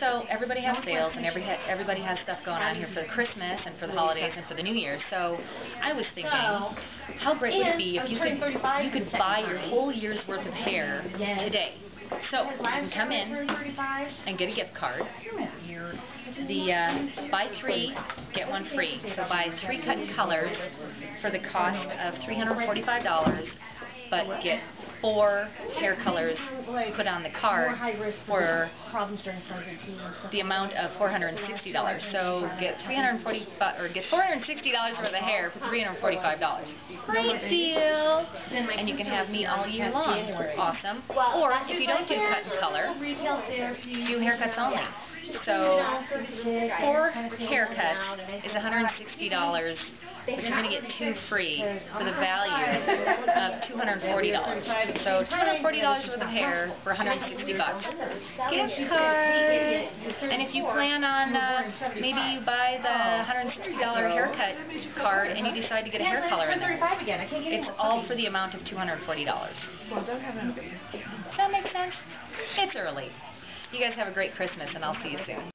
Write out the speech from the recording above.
So everybody has sales and every everybody has stuff going on here for Christmas and for the holidays and for the New Year. So I was thinking, how great would it be if you could you could buy your whole year's worth of hair today? So you can come in and get a gift card. The uh, buy three, get one free. So buy three cut colors for the cost of $345, but get four hair colors put on the card for the amount of $460. So get 340 or get $460 worth of hair for $345. Great deal. And you can have me all year long. Awesome. Or if you don't do cut and color, do haircuts only. So four haircuts is $160 but you're going to get two free for the value of $240. So $240 worth of hair for 160 bucks. Gift card. And if you plan on, uh, maybe you buy the $160 haircut card and you decide to get a hair color in there, it's all for the amount of $240. Does that make sense? It's early. You guys have a great Christmas, and I'll see you soon.